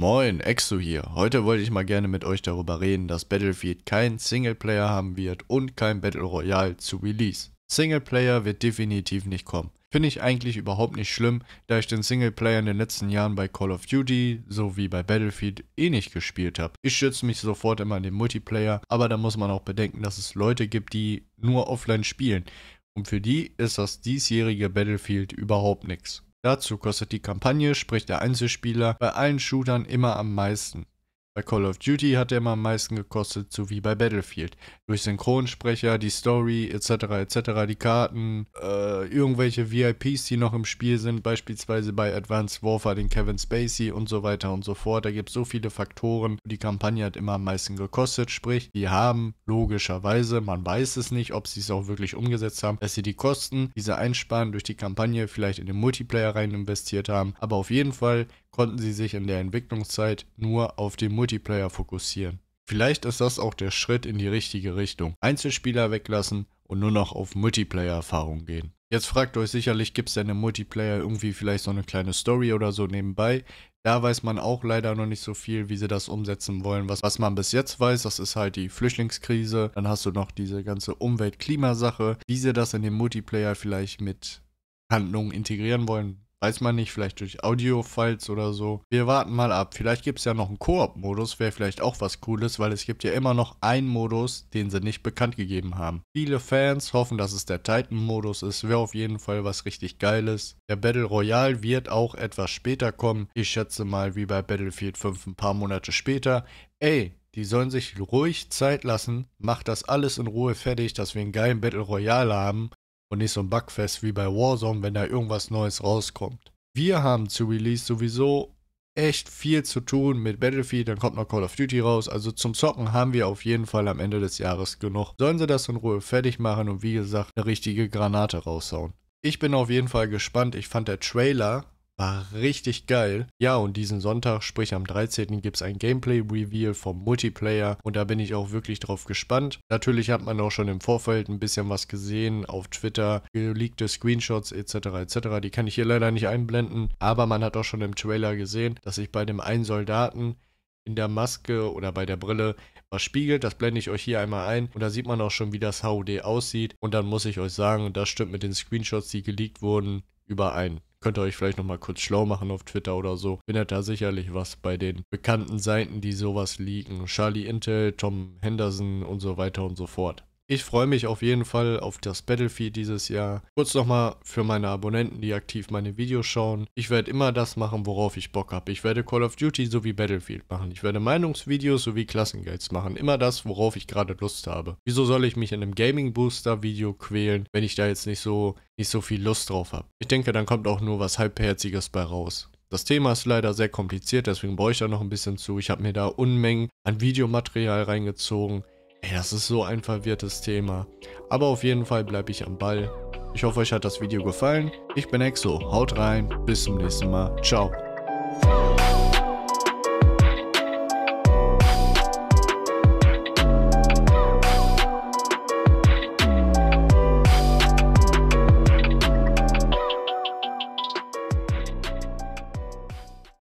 Moin, Exo hier. Heute wollte ich mal gerne mit euch darüber reden, dass Battlefield kein Singleplayer haben wird und kein Battle Royale zu Release. Singleplayer wird definitiv nicht kommen. Finde ich eigentlich überhaupt nicht schlimm, da ich den Singleplayer in den letzten Jahren bei Call of Duty sowie bei Battlefield eh nicht gespielt habe. Ich schütze mich sofort immer an den Multiplayer, aber da muss man auch bedenken, dass es Leute gibt, die nur offline spielen. Und für die ist das diesjährige Battlefield überhaupt nichts. Dazu kostet die Kampagne, sprich der Einzelspieler, bei allen Shootern immer am meisten. Bei Call of Duty hat er immer am meisten gekostet, so wie bei Battlefield. Durch Synchronsprecher, die Story etc. etc., die Karten, äh, irgendwelche VIPs, die noch im Spiel sind, beispielsweise bei Advanced Warfare den Kevin Spacey und so weiter und so fort. Da gibt es so viele Faktoren. Die Kampagne hat immer am meisten gekostet, sprich, die haben logischerweise, man weiß es nicht, ob sie es auch wirklich umgesetzt haben, dass sie die Kosten, diese einsparen durch die Kampagne vielleicht in den Multiplayer rein investiert haben. Aber auf jeden Fall konnten sie sich in der Entwicklungszeit nur auf den Multiplayer fokussieren. Vielleicht ist das auch der Schritt in die richtige Richtung. Einzelspieler weglassen und nur noch auf Multiplayer-Erfahrung gehen. Jetzt fragt euch sicherlich, gibt es denn im Multiplayer irgendwie vielleicht so eine kleine Story oder so nebenbei? Da weiß man auch leider noch nicht so viel, wie sie das umsetzen wollen. Was, was man bis jetzt weiß, das ist halt die Flüchtlingskrise. Dann hast du noch diese ganze Umwelt-Klimasache. Wie sie das in den Multiplayer vielleicht mit Handlungen integrieren wollen, Weiß man nicht, vielleicht durch Audio-Files oder so. Wir warten mal ab. Vielleicht gibt es ja noch einen Koop-Modus, wäre vielleicht auch was Cooles, weil es gibt ja immer noch einen Modus, den sie nicht bekannt gegeben haben. Viele Fans hoffen, dass es der Titan-Modus ist. Wäre auf jeden Fall was richtig Geiles. Der Battle Royale wird auch etwas später kommen. Ich schätze mal wie bei Battlefield 5 ein paar Monate später. Ey, die sollen sich ruhig Zeit lassen, macht das alles in Ruhe fertig, dass wir einen geilen Battle Royale haben und nicht so ein Bugfest wie bei Warzone, wenn da irgendwas Neues rauskommt. Wir haben zu Release sowieso echt viel zu tun mit Battlefield, dann kommt noch Call of Duty raus. Also zum Zocken haben wir auf jeden Fall am Ende des Jahres genug. Sollen sie das in Ruhe fertig machen und wie gesagt eine richtige Granate raushauen. Ich bin auf jeden Fall gespannt. Ich fand der Trailer war richtig geil. Ja, und diesen Sonntag, sprich am 13. gibt es ein Gameplay-Reveal vom Multiplayer und da bin ich auch wirklich drauf gespannt. Natürlich hat man auch schon im Vorfeld ein bisschen was gesehen auf Twitter, geleakte Screenshots etc. etc. Die kann ich hier leider nicht einblenden, aber man hat auch schon im Trailer gesehen, dass sich bei dem einen Soldaten in der Maske oder bei der Brille was spiegelt. Das blende ich euch hier einmal ein. Und da sieht man auch schon, wie das HUD aussieht. Und dann muss ich euch sagen, das stimmt mit den Screenshots, die geleakt wurden, überein. Könnt ihr euch vielleicht nochmal kurz schlau machen auf Twitter oder so. Findet da sicherlich was bei den bekannten Seiten, die sowas liegen. Charlie Intel, Tom Henderson und so weiter und so fort. Ich freue mich auf jeden Fall auf das Battlefield dieses Jahr. Kurz nochmal für meine Abonnenten, die aktiv meine Videos schauen. Ich werde immer das machen, worauf ich Bock habe. Ich werde Call of Duty sowie Battlefield machen. Ich werde Meinungsvideos sowie Klassenguides machen. Immer das, worauf ich gerade Lust habe. Wieso soll ich mich in einem Gaming Booster Video quälen, wenn ich da jetzt nicht so, nicht so viel Lust drauf habe? Ich denke, dann kommt auch nur was Halbherziges bei raus. Das Thema ist leider sehr kompliziert, deswegen brauche ich da noch ein bisschen zu. Ich habe mir da Unmengen an Videomaterial reingezogen. Ey, das ist so ein verwirrtes Thema. Aber auf jeden Fall bleibe ich am Ball. Ich hoffe, euch hat das Video gefallen. Ich bin Exo. Haut rein. Bis zum nächsten Mal. Ciao.